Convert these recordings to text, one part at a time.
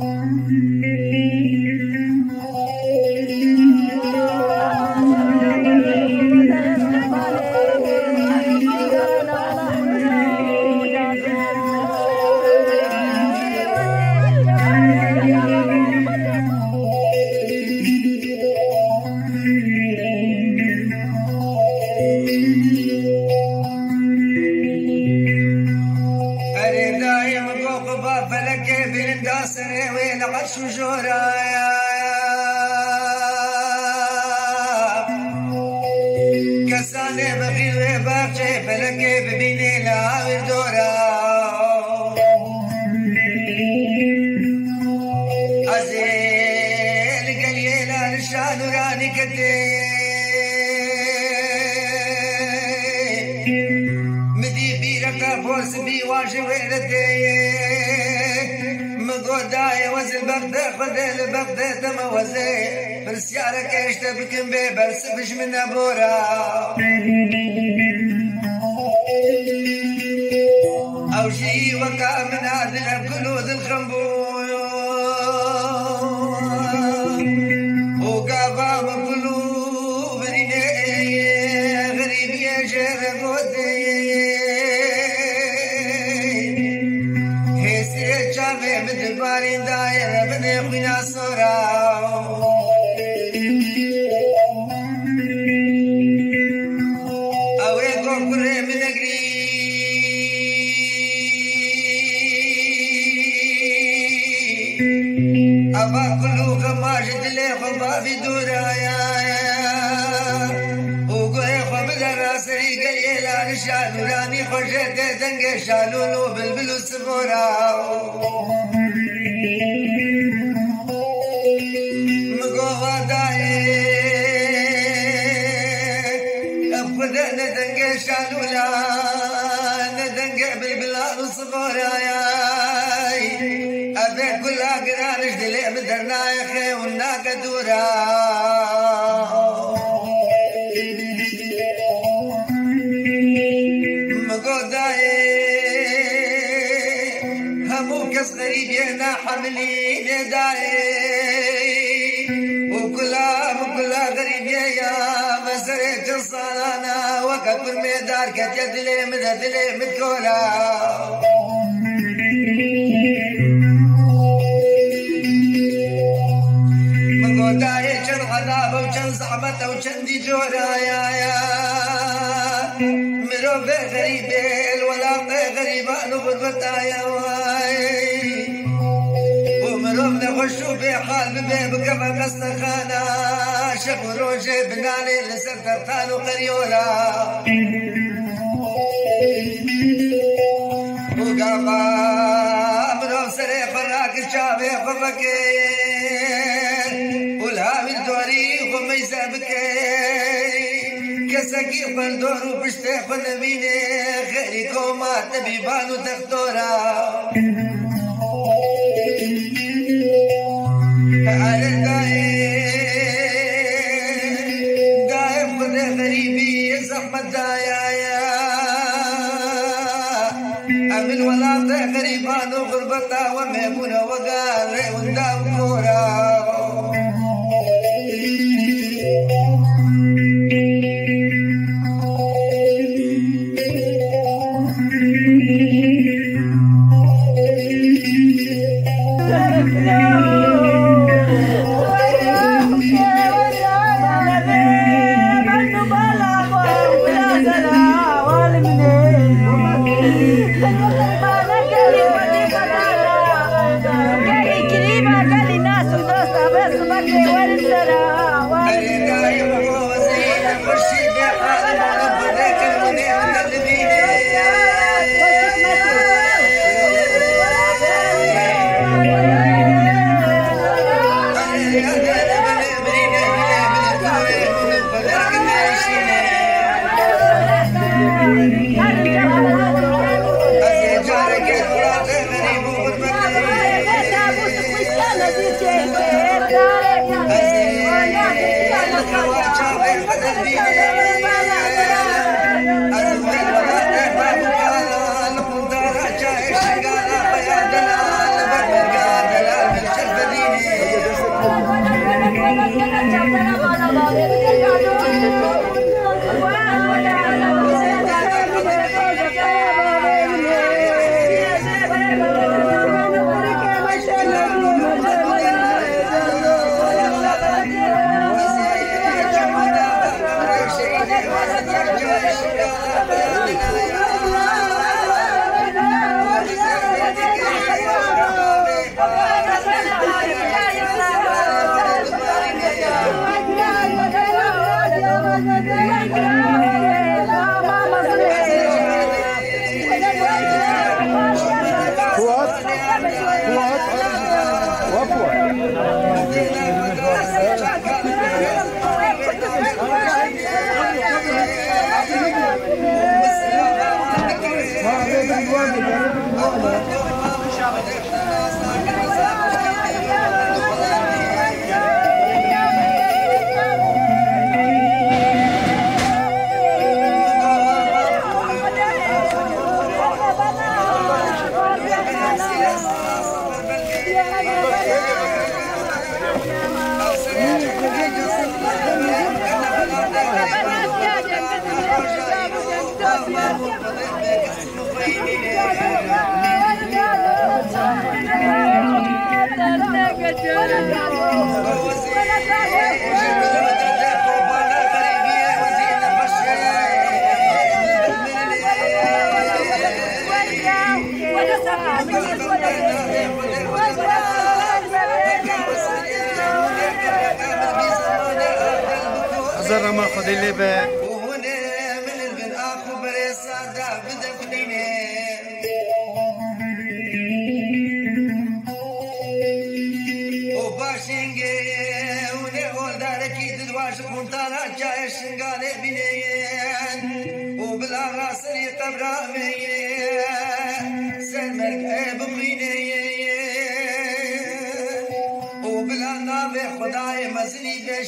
Mm-hmm. Jalo قصانا وقف المدار كتدلي مددلي مدكولا. مقوتاي شن عذاب وشن زحمة وشن دي جورا يا يا. مروفي غريبين ولا غريبان وغربتا يا واي. ومروفنا خشوا بحال بكفى قصة خانا. شغل جبناني لسنتر تانو قريولا وقابا منهم سري فراك الشابي فبكين والهاوي الدوري ومي كسكي فندور وبشتي فنميني خيري كوما تبيبان وتخدورا உந்தம் புறா زر ما خذي لي بقى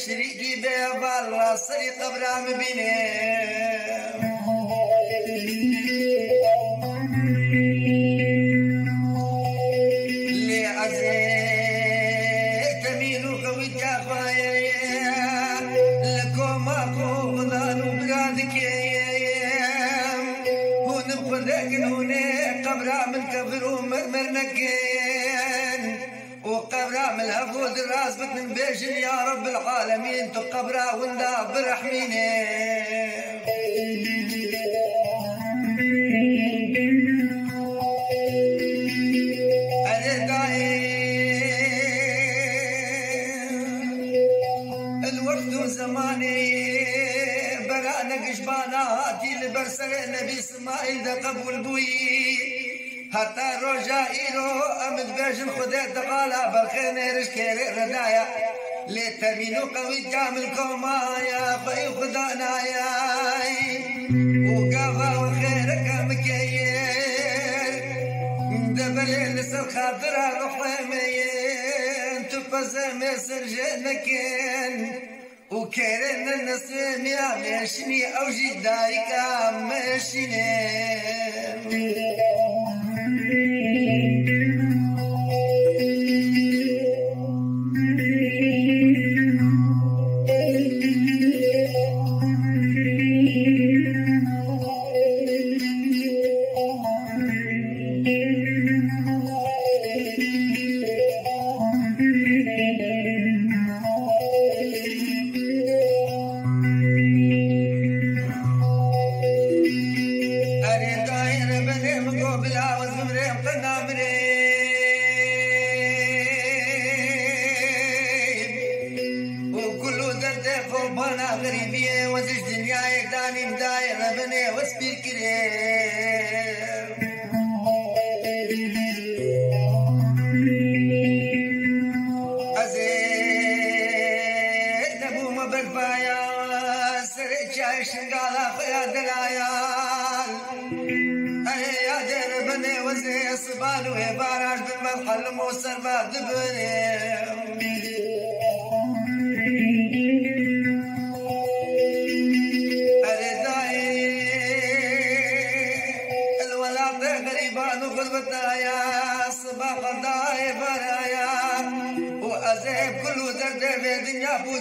مزني بشريكي بيبال راسي قبرام بنين الراس من بيجن يا رب العالمين تقبرا وندا برحميني زماني برا نقش باناتي لبرسر نبي إسماعيل ده قبول بوي. حتى رجا إيرو أمد بيجن خده تقالا بالخير نيرش كيري ردايا لتمينو قوي كامل كومايا خي خدانايا وقافا وخيرك مكير دبل نسل خاطر رحمين تفزم سرجنكين وكيرن النسم يا مشني أو جدايك مشني غريبية وزج دنيا يقداني مداير بني وسبير كريم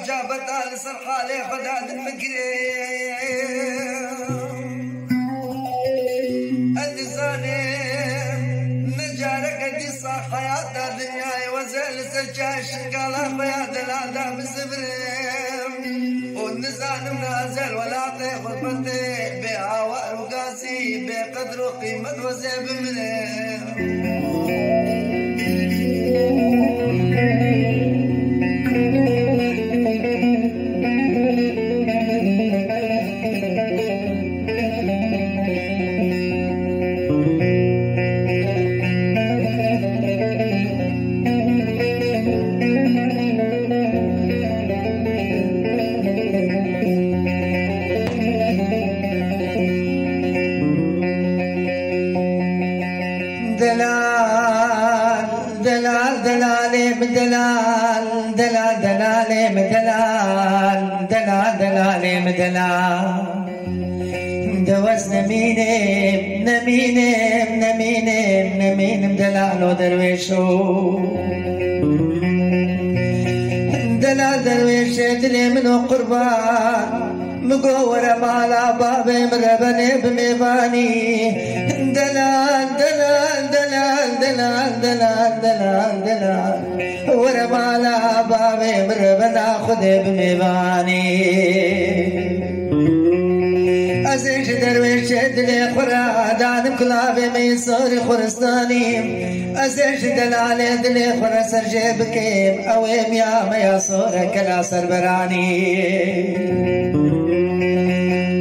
دنيا بو جابتا لسرحالي خداد المكري الزاني نجارك دي صح حياة الدنيا وزل سجاش قال يا دلالا بزبرم والنزان منازل ولا طيب البطي بعوار وقاسي بقدر وقيمة وزيب منه نمينم دلال ودرويشو دلال درويش دلي منو قربان مقور مالا بابي مربني بميباني دلال دلال دلال دلال دلال دلال دلال ورا مالا بابي مربنا خذ بميباني ازيش درويش دلي خورا دانم كلابي ازيش دلالي دلي خورا سرجي بكيم أويم يا ميا صورة كلا سربراني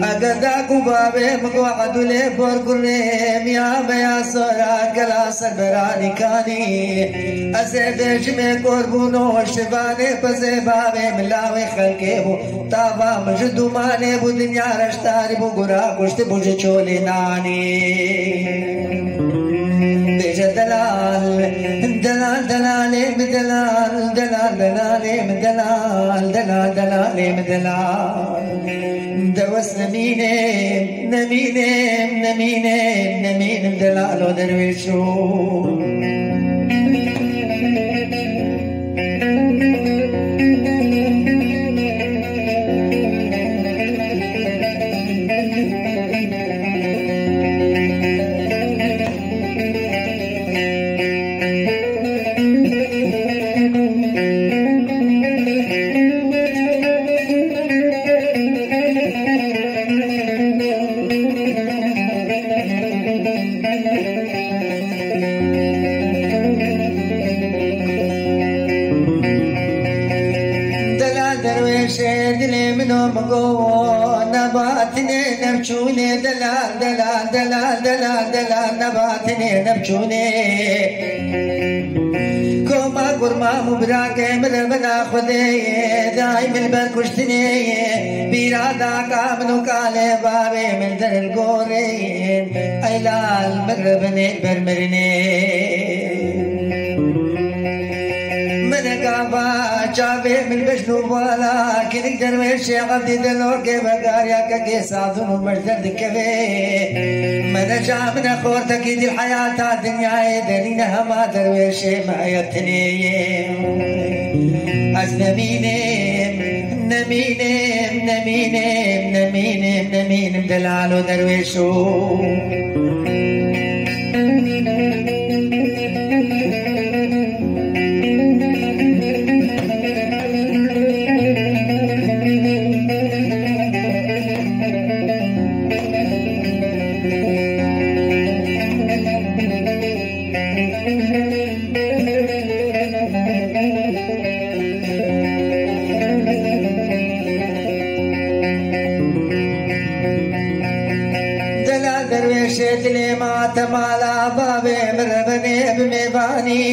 أقداكو بابي مقوعد لي بورقريم يا ميا صورة كلا سربراني كاني. أزي بيجمي قربونو شباني بزي بابي ملاوي خلقي بو تابا مجدو ماني بو دنيا رشتاري بو قرا كشت بو جچولي ناني بيجا دلال دلال دلالي بدلال دلال دلالي بدلال دلال دلالي بدلال دوس نميني نميني نميني نميني دلال شدیمینو مگو نباتینه نمچونه. دل دل دل دل دل نباتینه نمچونه. کوما گرما مبرا که مل بنا خودی دای مل بر کشتنی بیرا دا کامنو کاله باره مل در گوره. ایلال مربنه بر مرنه. من کافه جابي من بشنو بالا كنك درويش يا عبدي دلور كي بقاريا كي ساعدون ومجدد كبي من جا من خورتك دي الحياة الدنيا دنينا ما درويش ما يتني. أزنمينم نمينم نمينم نمينم نمينم دلالو درويشو. دلال درويش دلي ما تمالا بابي مربني بميباني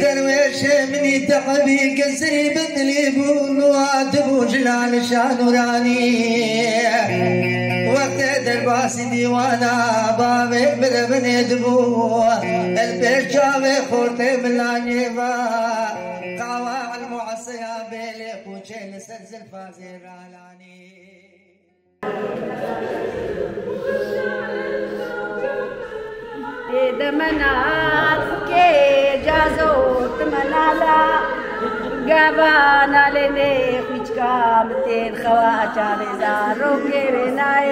درويش مني تعبي قصري بدلي بولوات بو جلال شانوراني وقت درباسي ديوانا بابي مربني دبو البيش جاوي خورتي ملاني با قاوا المعصية بيلي خوشي لسلسل فازي رالاني دمنات كي جازوت منالا قابانا لني خوشكا متين خواجا بزارو كي بناي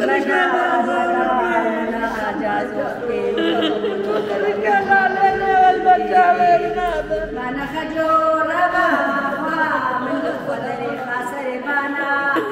منالا جازوت كي mana khajora ba min qadari khasare bana bage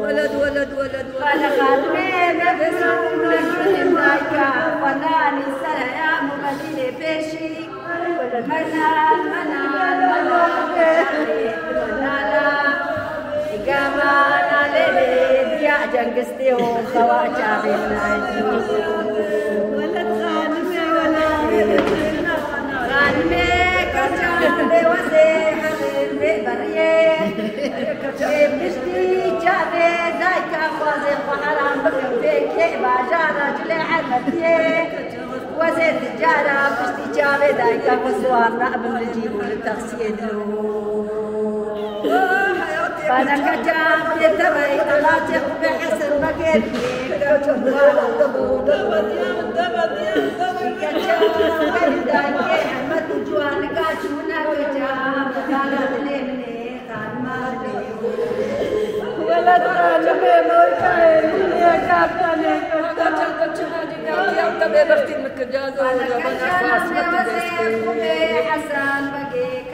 ولد ولد ولد انا خادمه نفس ولكن ذاك فنان السنه يا مبدل بيشي منال منال منال منال كمان على يا جنقستي وخواجه بالنادي ولد خانمة ولد خانمه كجابه وسيح بريه بشتي جابه ذاك خوازي وحرام بكم فيك باجا رجل حمديه وزيد الجارة بشتي جابه ذاك بسوار نقبل نجيب للتغسيل فانا كجاب يتبعي طلعت بحسن بقيت كجاب دبد يا دبد يا دبد ولد خانمة موتى يا كابتن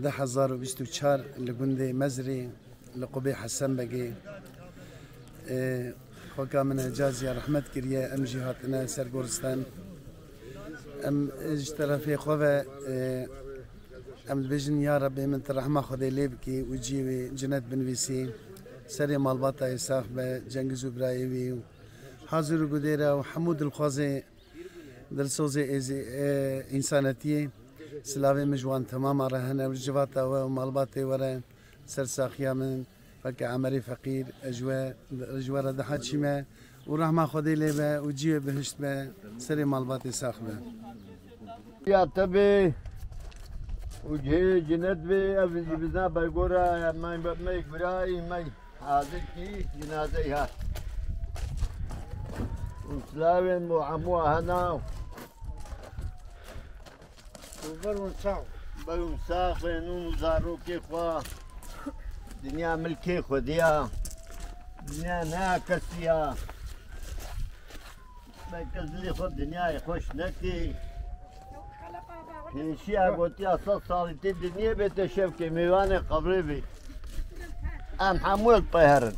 ده هزار و بیست و چار لگنده مزری لقبه حسن بگی. خوکا من اجازی رحمت کریه ام جهاتنا سر گرستان ام اج طرفی خوه ام بجن یا رب من ترحمه خدای لیب کی و جیوی جنت بنویسی. سری مالباتا اصاف به جنگ زبرایوی و حاضر گدیره و حمود الخوزه دلسوز انسانتیه. سلاوي مجوان تماما رهنا والجواتا ومالباتي ورا سرساخيا من فك عمري فقير أجواء أجواء ردحات شما ورحمة خذي ليبا وجيوي بهشت با سري مالباتي ساخ با يا تبي وجهي جند بي افزي بزنا برغورا يا ماي ماي براي ماي حاضر كي جنازه ها. وسلاوين وعمو هنا برون ساق برون ساق بینون زارو که خوا، دنیا ملکی خودیا دنیا نه کسیا بکزلی خود دنیا خوش نکی هیچی اگوتی اصلا سالتی دنیا بیتشف که میوان قبری بی ام حمول پیهرن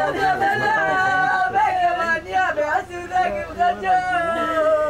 نزير شيخ دارك يا تركيا نقطة والمطر استودع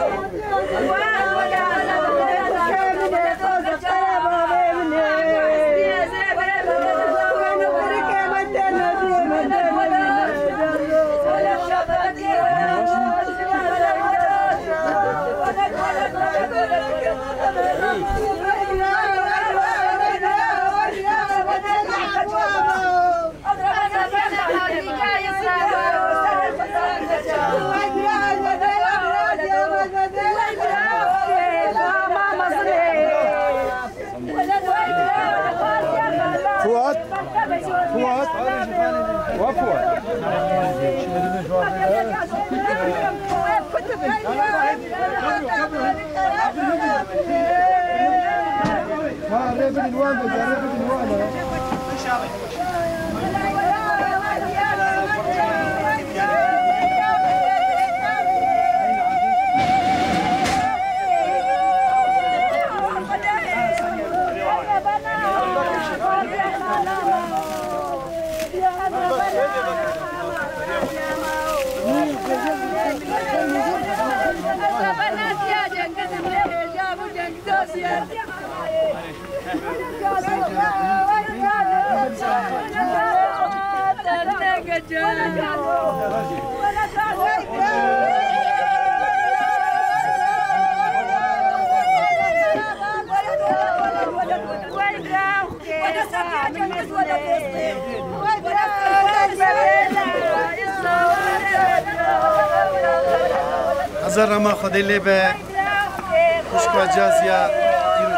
هزار ما خدای لی به خوشکا جازیا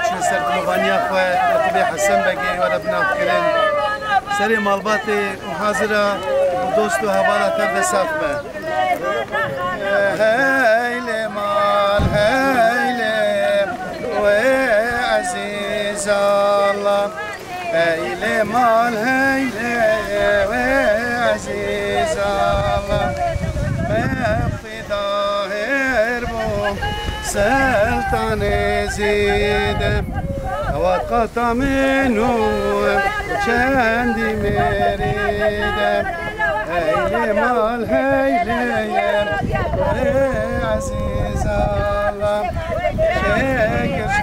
چه سر بلوانیا خواه رتبه حسن بگی و ربنا کرن سری مالبات و حاضره و دوست و حوالا تر صاف به. هیل مال هیل و عزیز الله. هیل مال هیل و عزیز الله. سلطان زيد. وقت منه چندی مرید هیل مال هیل عزیز الله شکرش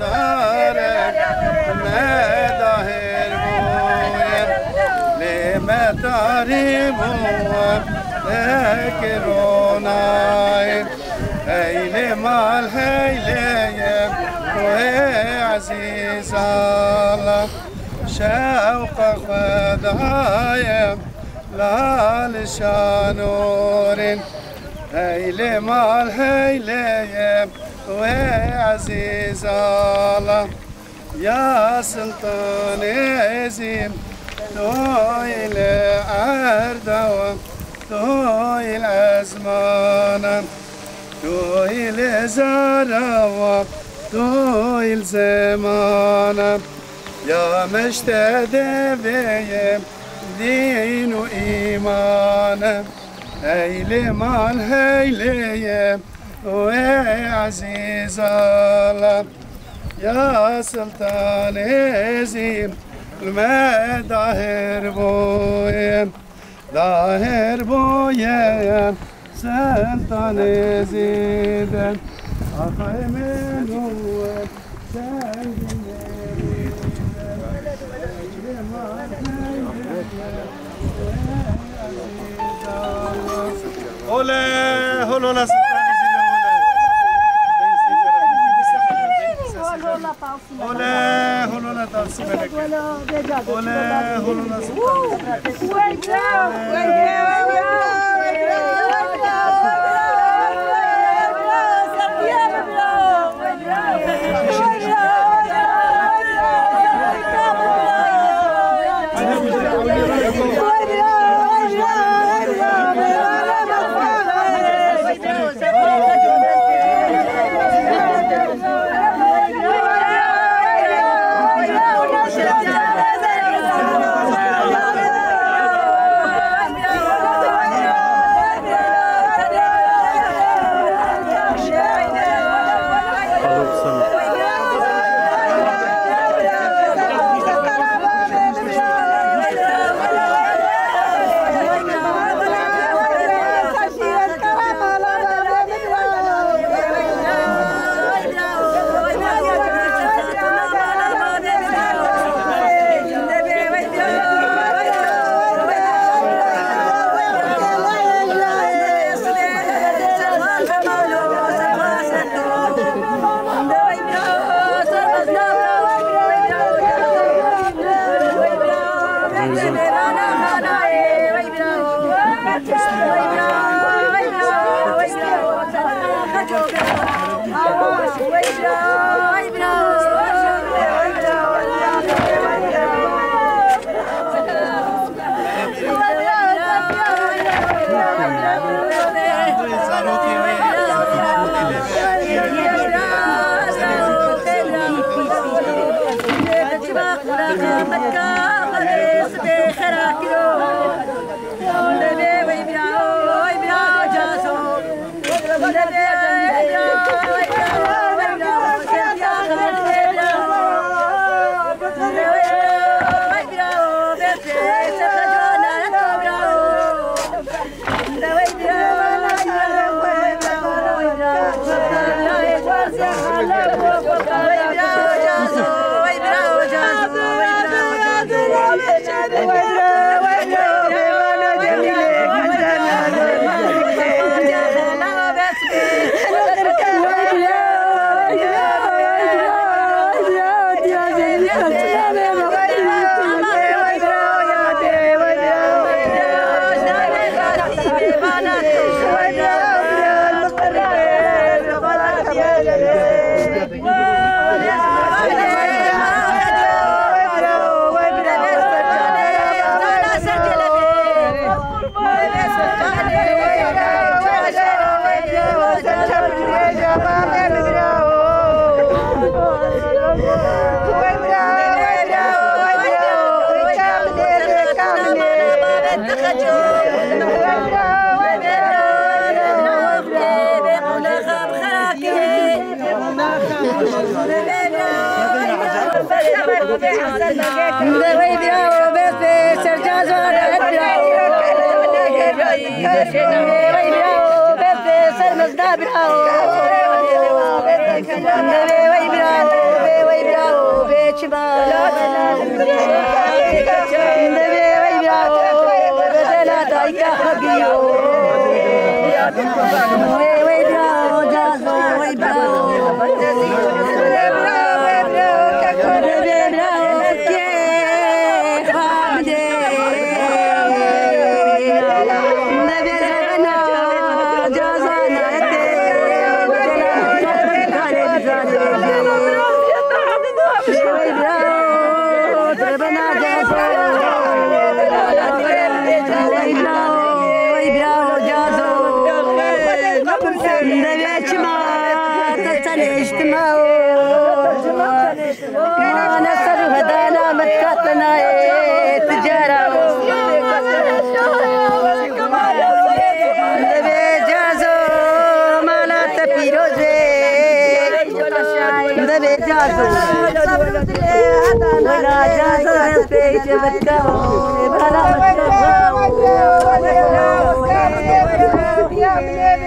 داره نداهر بوید لما تاریبو ذكروناي هيلي مال هيلي وعزيز الله. شوق خدايا لا لشانور هيلي مال هيلي وعزيز الله. يا سلطان عزيم Doil zara vak, doil Ya meşte deveyem, dinu imanem Eylim al heyleyem, ey aziz alam Ya sultan ezim, me dahir boyem Dahir boyem. Sertan eziden Akaymen uvvet Sevdin elinden Elim Olé, rolou na. Olé, rolou na. Olé, rolou na. Yeah, yeah, yeah.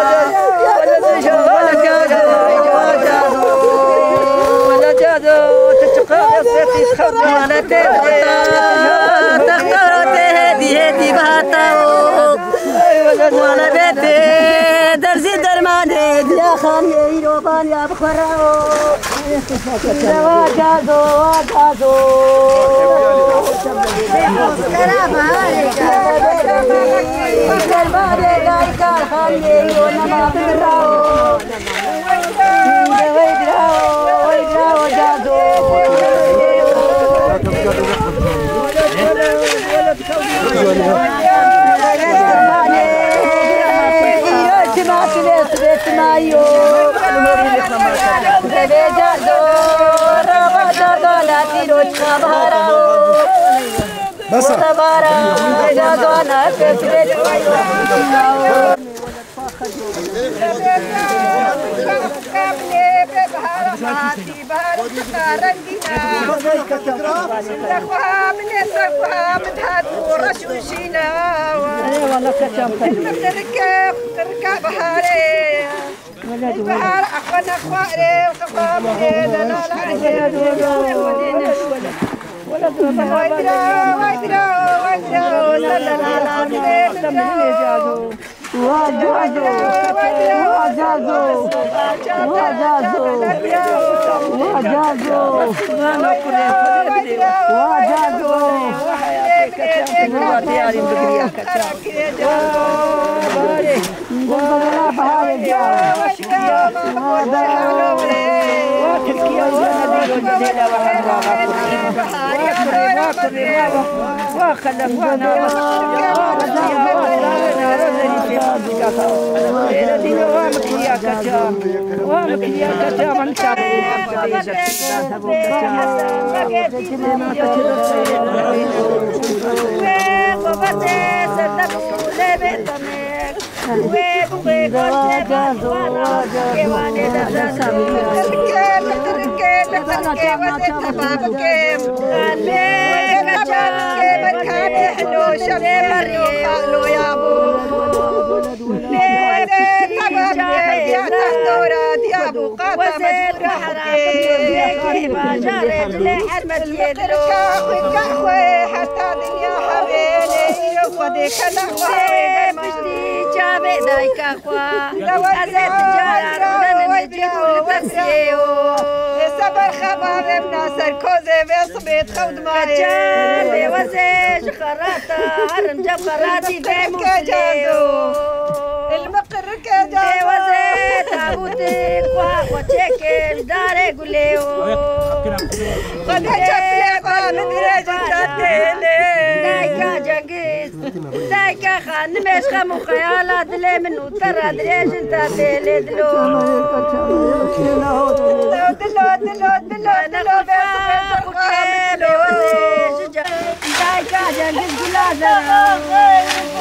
दौलते करते हैं दिए दिवाता मौलबे दर्जी दरमाने, दिया खान यही रोबान या बखराओ दवा जा दो जा दो दरबारे गाय का खान यही रो नमा बखराओ दवाई गिराओ दवाई गिराओ जा दो बस بهاتاو ولا بيتي درزي درماني يا خان يا يروبان يا بخراو وجازو وجازو بس البحر أخوانا أخواري وخفافي لا لا لا ويدرا ويدرا ويدرا Wajah تزكية وهذه والجلالة وحمرا وأكثر وأكثر وخلف ونار Where حتى دنيا حبيبي يا وديك أنا ave daikahua, azet jarar, unan nejit ulbarseo. صبر خبر من سر کوزه و سبیت خود ماری کجر دیوزه شخراتا عرم جب خراتی به موسیو المقر کجر دیوزه تابوت خواه خوچه کش داره گلیو خدا چپلی قال درج تاتيلي دايكا جنجيز دايكا خان مش خمو خيالات لي منو ترى دريج تيلي دلو دلو دلو دلو دلو دلو دايكا جنجيز بلازر خيالات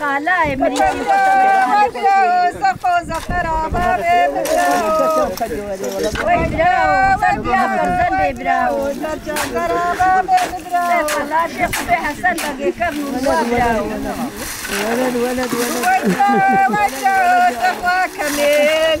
خالاي ميدان كميل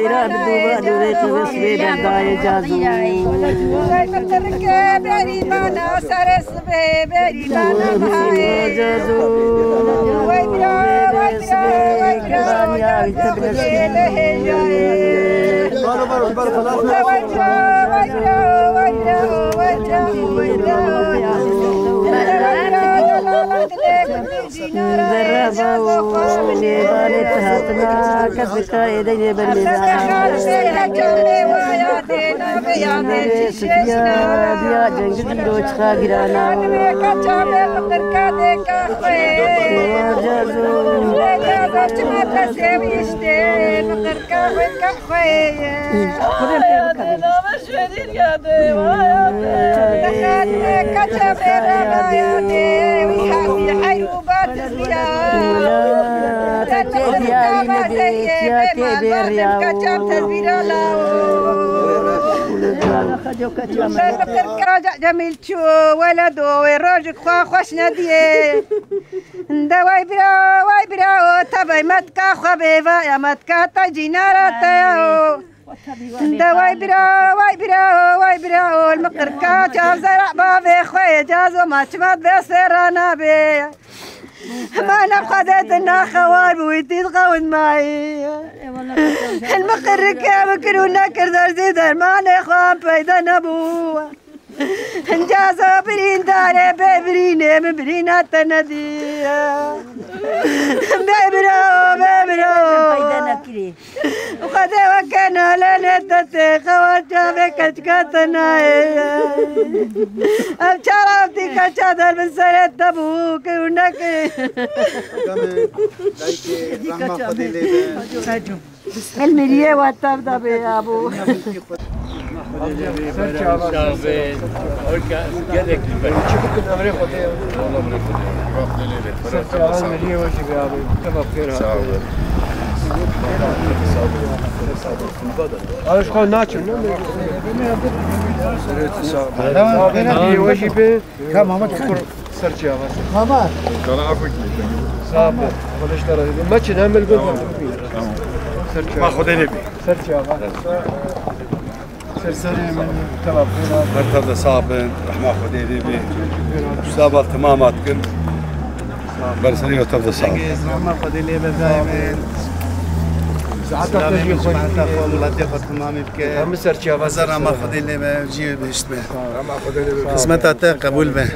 وجهه وجهه وجهه ميدان خلا يجازو يا जंग रोज का गिराना وجهه سبلاك يا ما خرج جا خالا جازو کے لانا کرے خویا متم دیا جنگ سے تركيا نقاري وبيسا جميل والبديلة تركيا تجربة فقط هاي جازو جميل شو ولدو وراجك خوا خوش نديه دواي برا واي برا تبعي متكا خبيبا يا متكا تجينا رتاو دواي برا واي برا واي برا المقركا جاب زرع بابي خوي جازو ما تمد بسرانا بي ما نقدت الناخوار بويتي تغون معي. المقركا مكرونا كردر زيدر ما نخوان بيدا نبوة. انجازو برين داري ببريني مبرينا تنديا ببرو ببرو. وقد وكان لنا تتخواتها بكتكتنا أبشرفتي كشادر من سنة تبوك ونك. المليه والتبدا بأبو Alles gewoon nacho, ne? Tamam, وجهي به كم كان سرچي avaz. ماما صعب ولاش ترى ما كان نعمل قلت سرچي ما خذ نبي سرچي سرسري من طلب مرتبة صعبة رح ناخذ نبي مستقبل تمامات كن برسني مرتبة صعبة ما خذ لي دائما ساعات تجي خوش هم سرچي avaz. زرع ما بجي بهشت به خدمتات قبول به.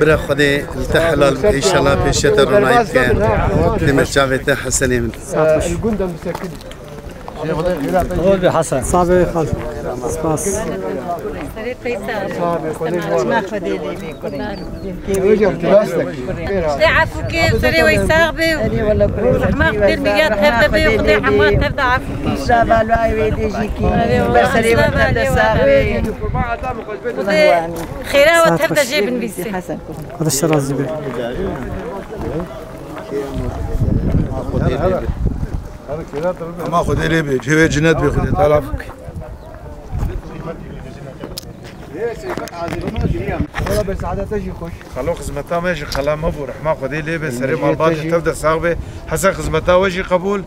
برا من صعب ما ميات تبدا بي به ما خذ نبي جيب جنات بياخذ تعرف والله بس عادة تجي خوش خلو خدمتها ماشي خلا ما بو رح ما خذي لي بس سري مال باطي تبدأ صاغبه حسن خدمتها وجي قبول.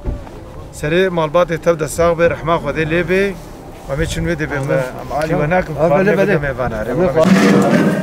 سري مال باطي تبدأ صاغبه رح ما خذي لي بي. ومي شنو ودي بي معالي هناك بله بله. ما